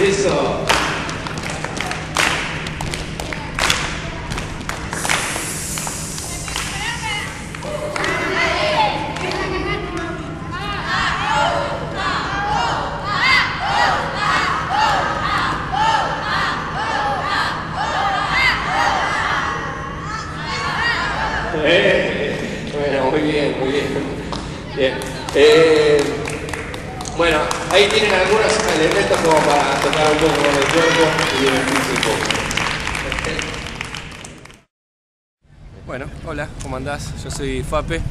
Eso. Eh, bueno, muy bien, muy bien. Bien. Eh, bueno, ahí tienen algunos elementos como para tocar un poco con el cuerpo y divertirse un poco. Bueno, hola, ¿cómo andás? Yo soy Fape,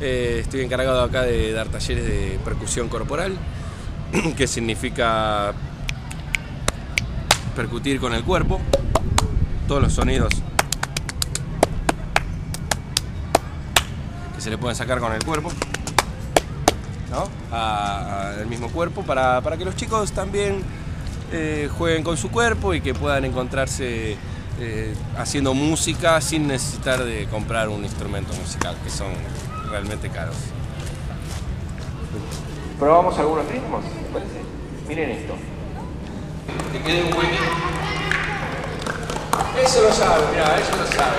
eh, estoy encargado acá de dar talleres de percusión corporal, que significa percutir con el cuerpo, todos los sonidos que se le pueden sacar con el cuerpo, ¿no? A- al mismo cuerpo, para, para que los chicos también eh, jueguen con su cuerpo y que puedan encontrarse eh, haciendo música sin necesitar de comprar un instrumento musical, que son realmente caros. Probamos algunos ritmos, ¿les parece? Miren esto. Que quede un buen Eso lo sabe, mirá, eso lo sabe.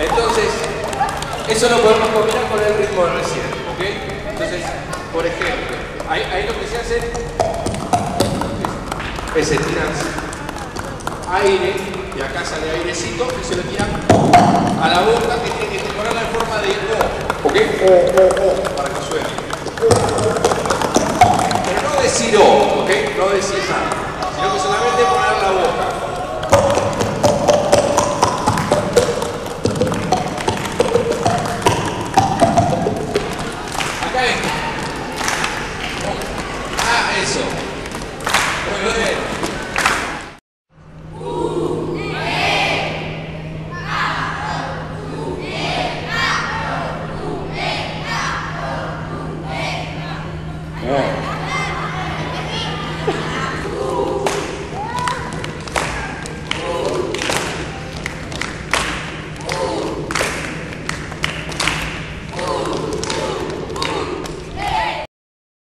Entonces, eso lo podemos combinar con el ritmo de recién, ¿ok? Entonces, por ejemplo, ahí, lo que se hace es tiran aire, y acá sale airecito, y se lo tiran a la boca que tiene que ponerla en forma de O, ¿ok? O, O, O, para que suene. Pero no decir O, ¿ok? No decir nada. Wilson. Foi ele.